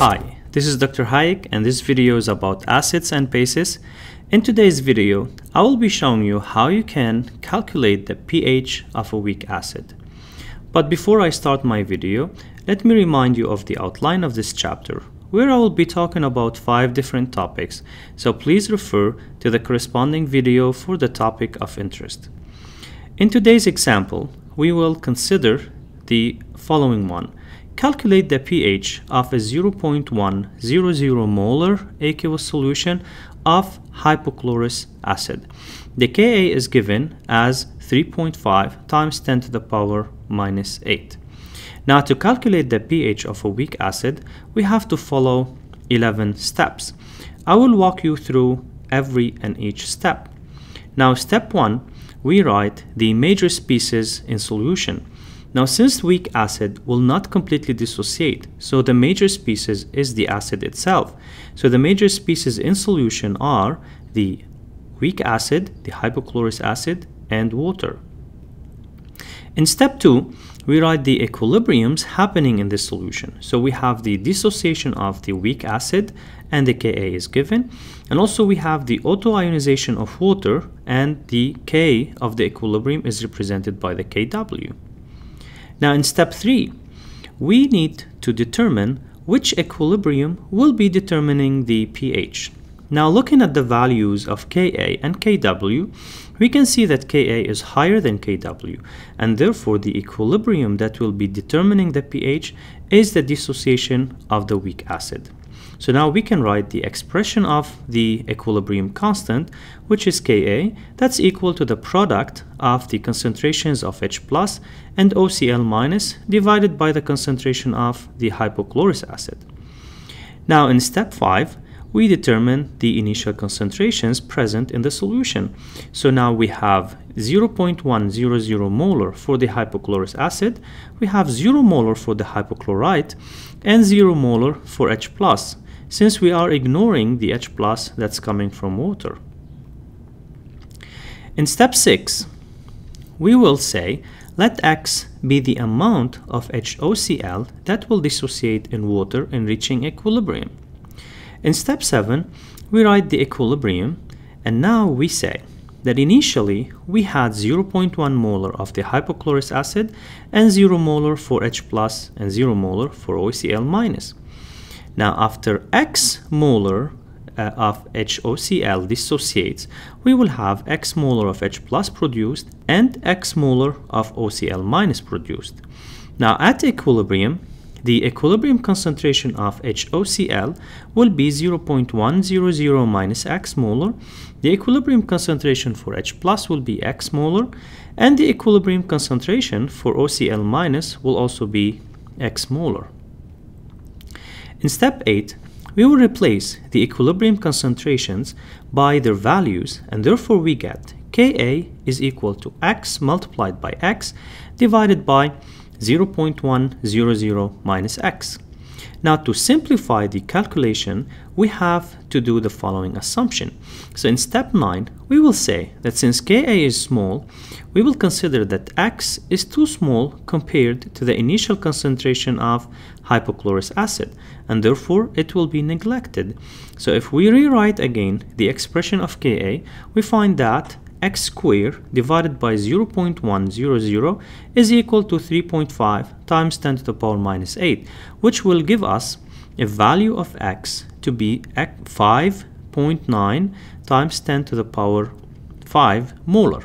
Hi, this is Dr. Hayek and this video is about acids and bases. In today's video, I will be showing you how you can calculate the pH of a weak acid. But before I start my video, let me remind you of the outline of this chapter, where I will be talking about five different topics, so please refer to the corresponding video for the topic of interest. In today's example, we will consider the following one. Calculate the pH of a 0.100 molar aqueous solution of hypochlorous acid. The Ka is given as 3.5 times 10 to the power minus 8. Now to calculate the pH of a weak acid, we have to follow 11 steps. I will walk you through every and each step. Now step 1, we write the major species in solution. Now since weak acid will not completely dissociate, so the major species is the acid itself. So the major species in solution are the weak acid, the hypochlorous acid, and water. In step 2, we write the equilibriums happening in this solution. So we have the dissociation of the weak acid and the Ka is given. And also we have the autoionization of water and the K of the equilibrium is represented by the Kw. Now in step 3, we need to determine which equilibrium will be determining the pH. Now looking at the values of Ka and Kw, we can see that Ka is higher than Kw and therefore the equilibrium that will be determining the pH is the dissociation of the weak acid. So now we can write the expression of the equilibrium constant, which is Ka, that's equal to the product of the concentrations of H plus and OCl minus divided by the concentration of the hypochlorous acid. Now in step 5, we determine the initial concentrations present in the solution. So now we have 0.100 molar for the hypochlorous acid, we have 0 molar for the hypochlorite, and 0 molar for H+, since we are ignoring the H+, that's coming from water. In step 6, we will say let X be the amount of HOCl that will dissociate in water in reaching equilibrium. In step 7, we write the equilibrium and now we say that initially we had 0.1 molar of the hypochlorous acid and 0 molar for H plus and 0 molar for OCl minus. Now after X molar uh, of HOCl dissociates, we will have X molar of H plus produced and X molar of OCl minus produced. Now at equilibrium, the equilibrium concentration of HOCl will be 0.100 minus x molar. The equilibrium concentration for H plus will be x molar. And the equilibrium concentration for OCl minus will also be x molar. In step 8, we will replace the equilibrium concentrations by their values and therefore we get Ka is equal to x multiplied by x divided by 0.100 minus x. Now to simplify the calculation, we have to do the following assumption. So in step 9, we will say that since Ka is small, we will consider that x is too small compared to the initial concentration of hypochlorous acid, and therefore it will be neglected. So if we rewrite again the expression of Ka, we find that x squared divided by 0.100 is equal to 3.5 times 10 to the power minus 8, which will give us a value of x to be 5.9 times 10 to the power 5 molar.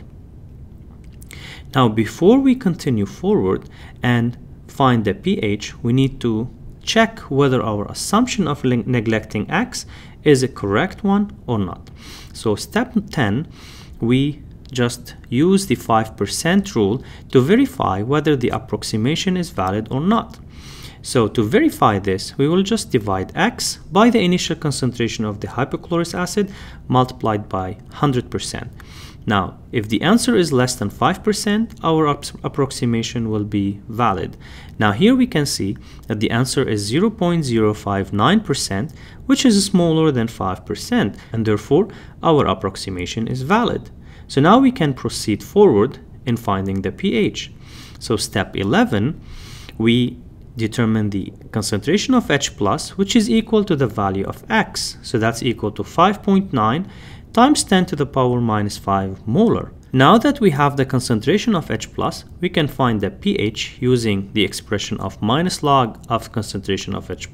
Now before we continue forward and find the pH, we need to check whether our assumption of neglecting x is a correct one or not. So step 10 we just use the 5% rule to verify whether the approximation is valid or not. So to verify this, we will just divide x by the initial concentration of the hypochlorous acid multiplied by 100%. Now, if the answer is less than 5%, our approximation will be valid. Now here we can see that the answer is 0.059%, which is smaller than 5%, and therefore our approximation is valid. So now we can proceed forward in finding the pH. So step 11, we determine the concentration of H plus, which is equal to the value of X. So that's equal to 5.9 times 10 to the power minus 5 molar. Now that we have the concentration of H+, we can find the pH using the expression of minus log of concentration of H+,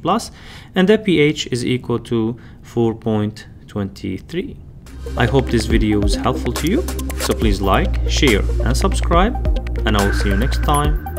and the pH is equal to 4.23. I hope this video was helpful to you, so please like, share and subscribe, and I will see you next time.